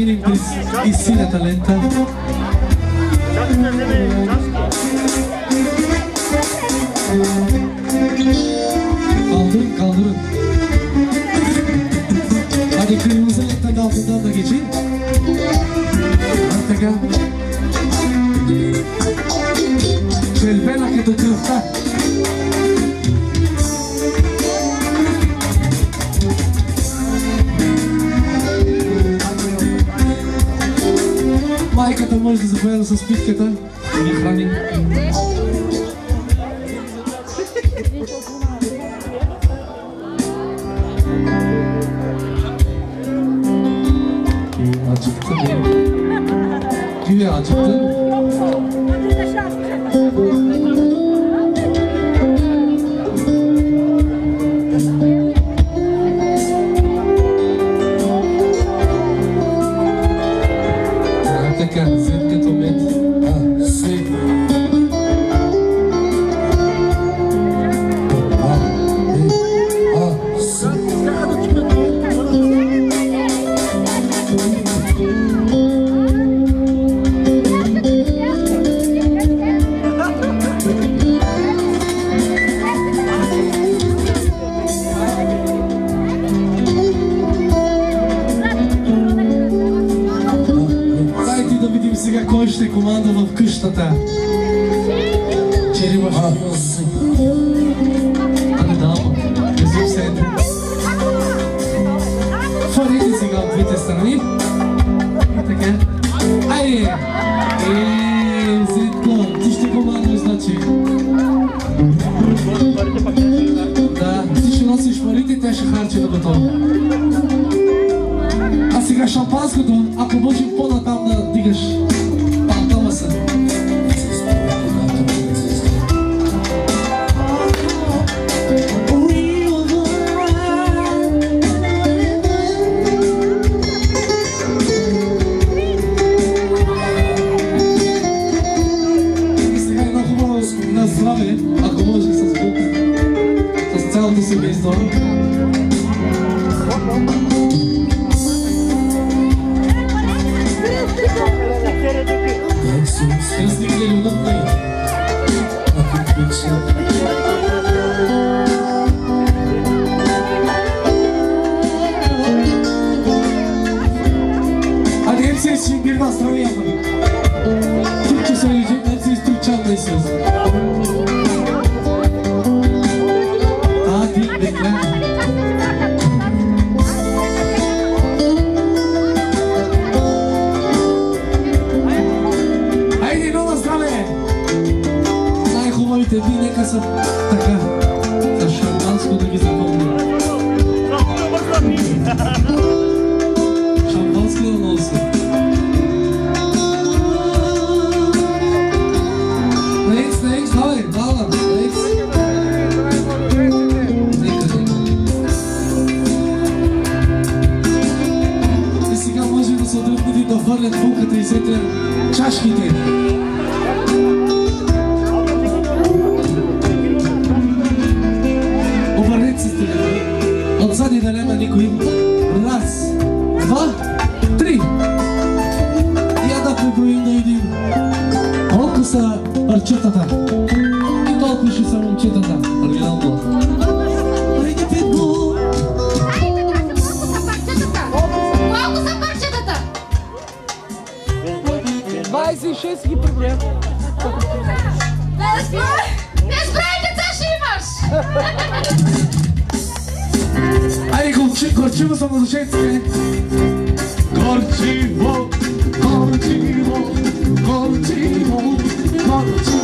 meaning this is Sila Talenta. Kaldırın kaldırın. Hadi kırmızı renkten altından da geçin. Artık ha. Pel pela que Майката може да заповяда с питката и ги храни. Acıktı mı? Güya acıktı. Ah, Кой ще команда в къщата. Чери в Ами да, ама, не съм седен. Фарите сега от двете страни. Така. Айде! Е, Зетко, ти ще командваш, значи. Да, ще носиш парите, тя ще харчи готово. А сега шампанското, ако може по-натам да дигаш Се стрелите. Отзади да няма никой. Раз, два, три. Я да преброим да видим колко са парчетата. И колко ще са момчетата. Оригинално. Хайде, Петко! Колко са парчетата? 26 ги проблем. Безброй деца ще имаш! Gorci, gorcivo są młodzieńskie Gorciwo, gorciwo, gorciwo, gorciwo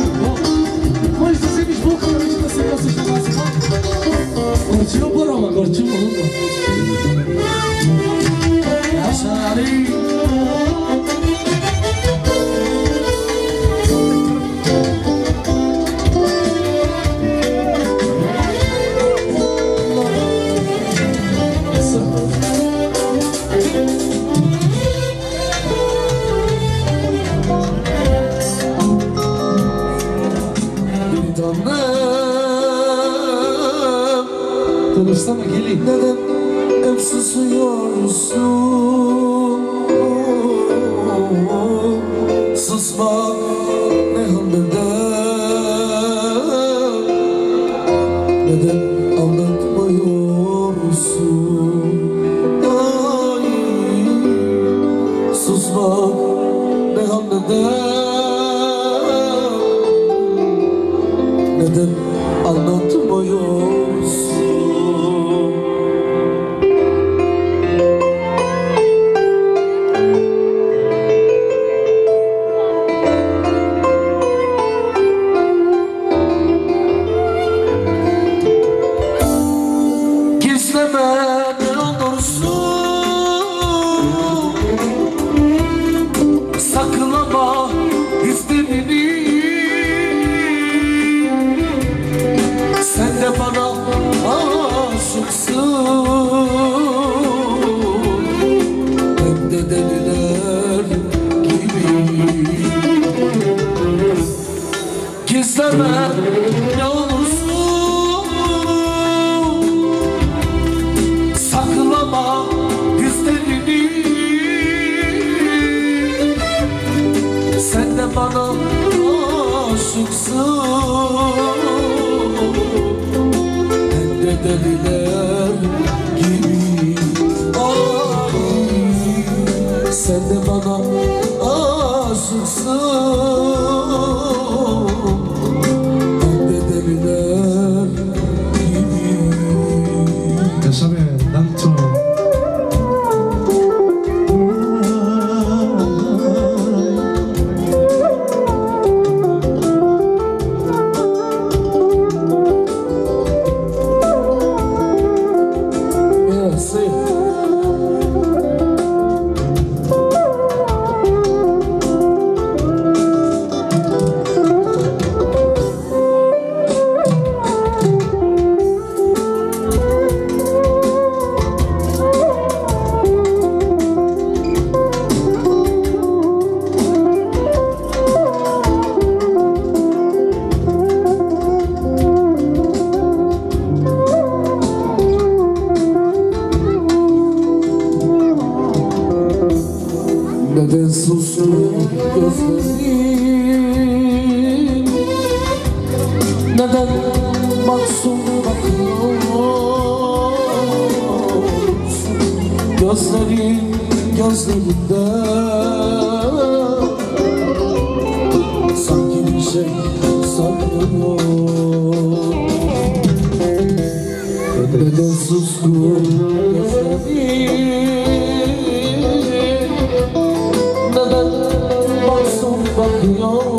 bakıyorsun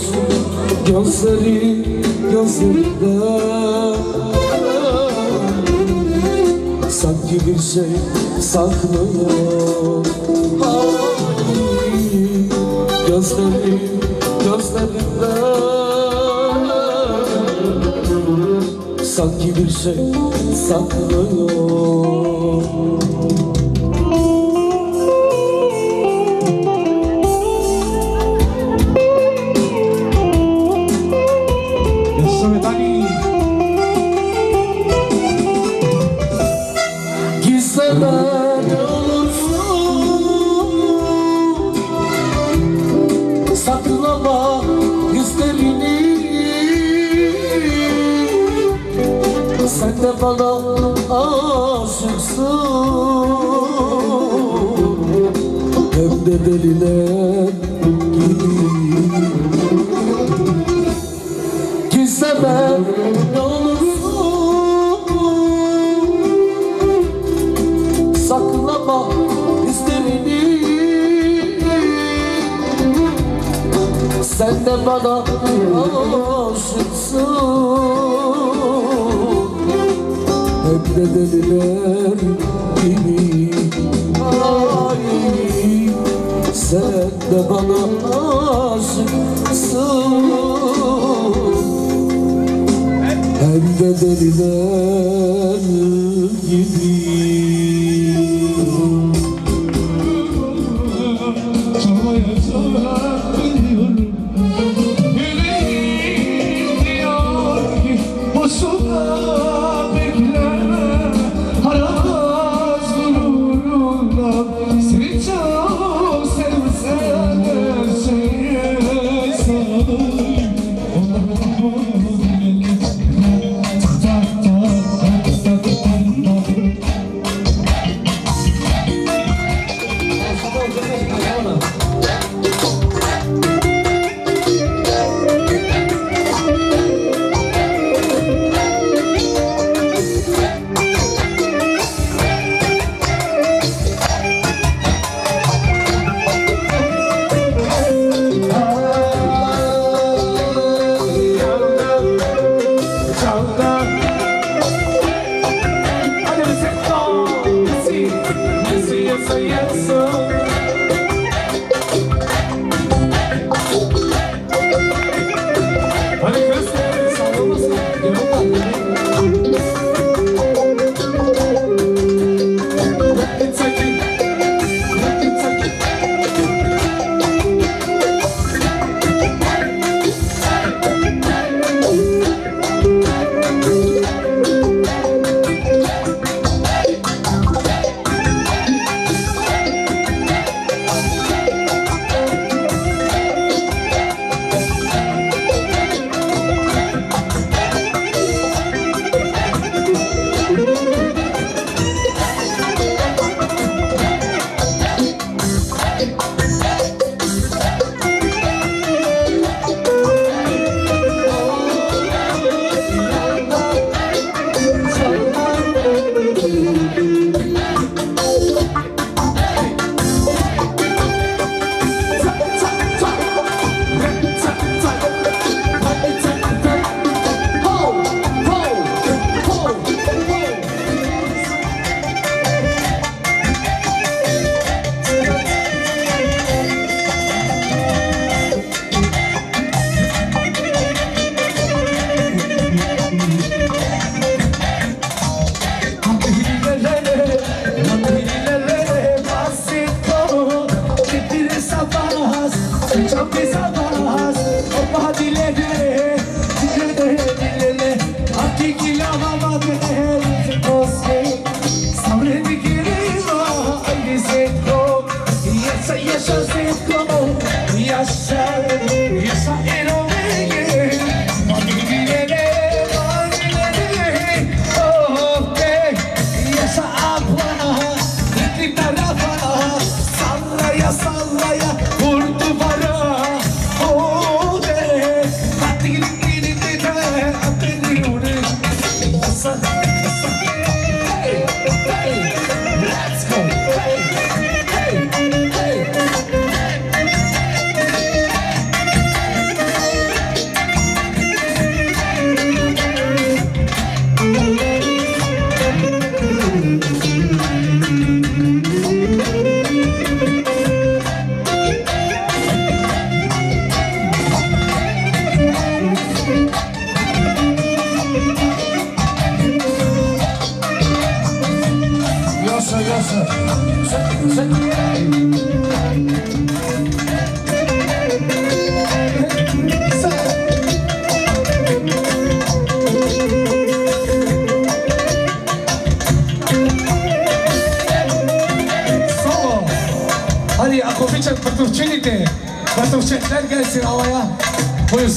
şey Gözleri gözlerinde Sanki bir şey saklıyor. Gözleri gözlerinde. Sanki bir şey saklıyor. dediler Gizle ben ne olursun Saklama hislerini Sen de bana aşıksın. Hep de gibi. de bana aşıksın Hem de deliler gibi.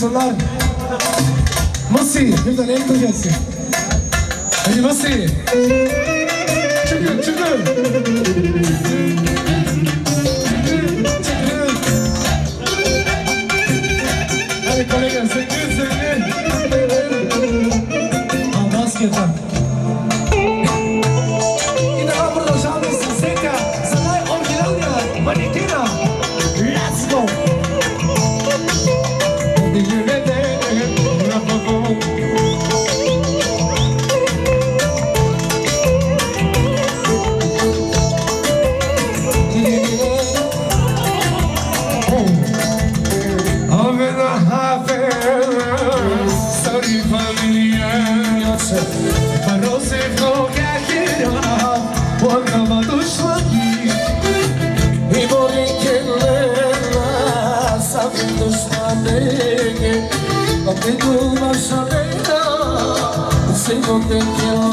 الصلاه مصري نفضل نعيد كوجاسي هي مصري شكرا شكرا Hadi kolega, sevgili sevgili. Ama askerden. en una soledad, si no te quiero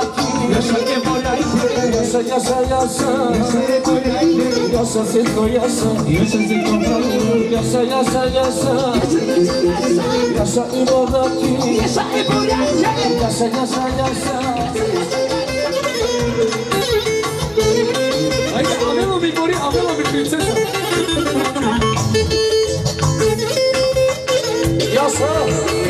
Yaşa yaşa yaşa Yaşa zeko yaşa Yaşa Yaşa yaşa yaşa Yaşa imarati Yaşa imarati Yaşa yaşa yaşa Haydi avemo bir gori avemo bir prinsesa Yaşa Yaşa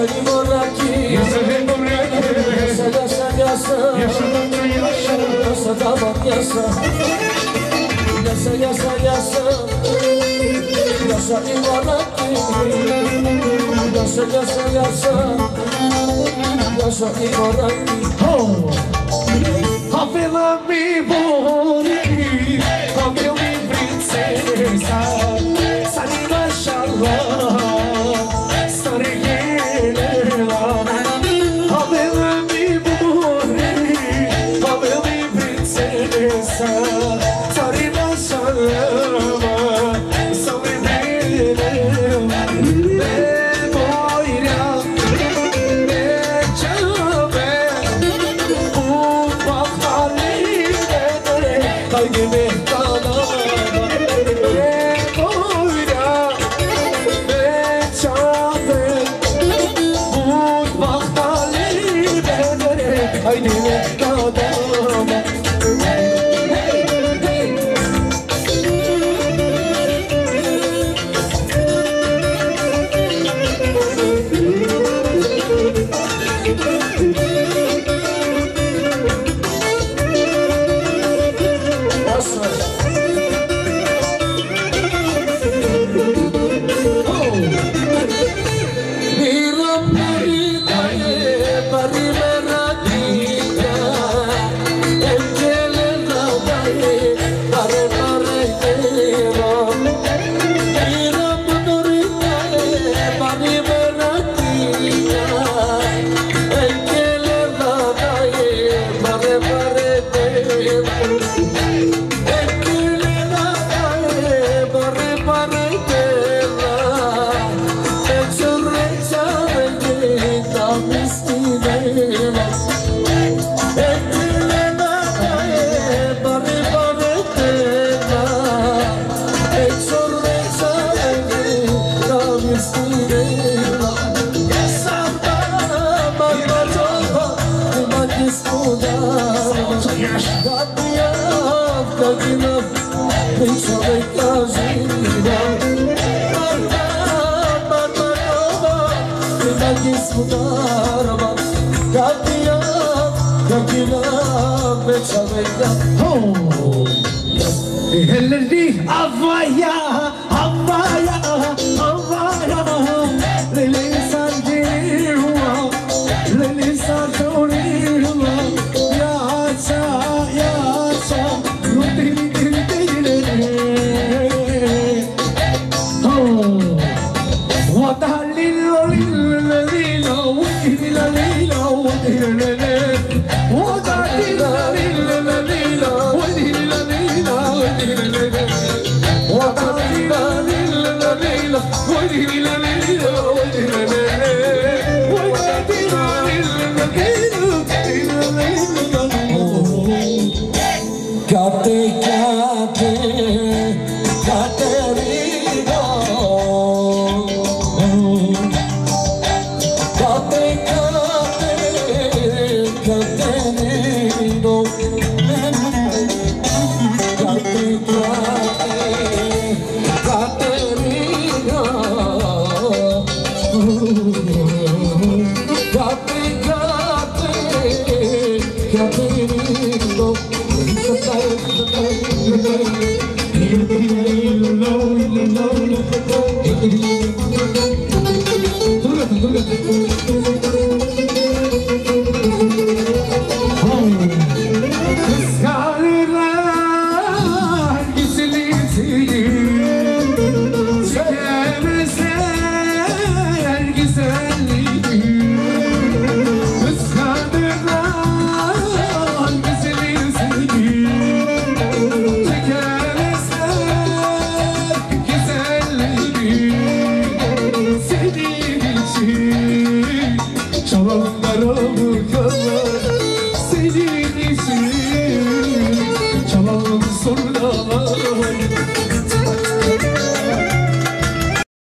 Yaşa limonaki Yaşa limonaki Yaşa yaşa yaşa. Yaşa yaşa Yaşa. Damat yaşa Yaşa yaşa. Yaşa Yaşa limonaki Yaşa yaşa yaşa. Yaşa limonaki Havela mi bori はい、ディレ arma Gatia, Gakina, Avaya 그러니까